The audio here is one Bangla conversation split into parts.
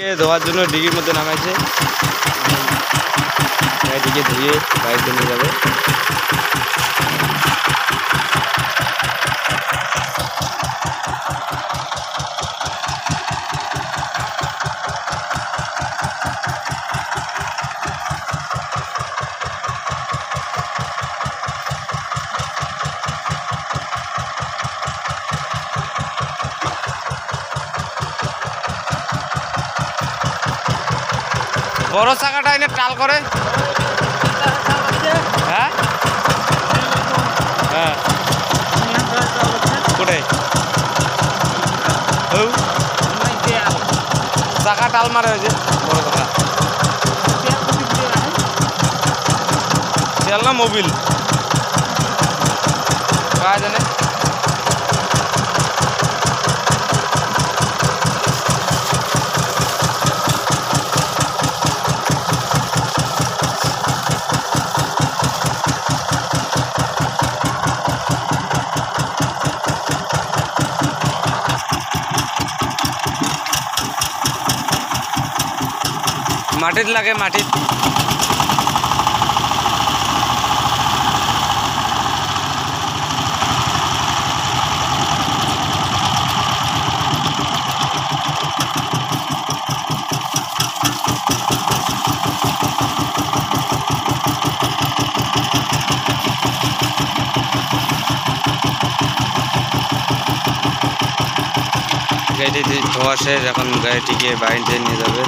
ধোয়ার জন্য ডিগির মধ্যে নামাইছে। গাড়িটিকে ধুয়ে বাইক নিয়ে যাবে। বড় চাকাটা এনে টাল করে। হ্যাঁ? হ্যাঁ। ও চাকা টাল মারে হয়েছে বড় চাকা। তেল না মোবিল? কাজ জানে? মাটিত লাগে মাটিত গাড়িটি ধোয়া শেষ এখন গাড়িটিকে বাড়িতে নিয়ে যাবে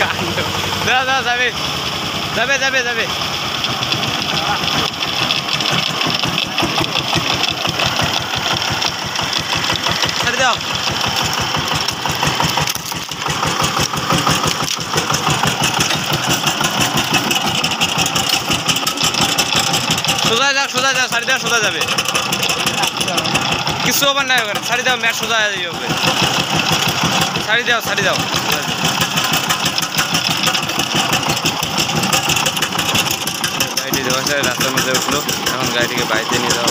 কাণ্ড দাও দাও যাবে। যাবে যাবে যাবে। দাও। সোজা যাও সোজা যাও সারি দাও, সোজা যাবে। কিছু আবার নাই ওখানে। সারি দাও ম্যাট সোজা যাবে। সারি দাও সারি দাও গাড়িটি দেওয়া রাস্তার মধ্যে উঠল। এখন গাড়িটিকে বাড়িতে নিয়ে যাওয়া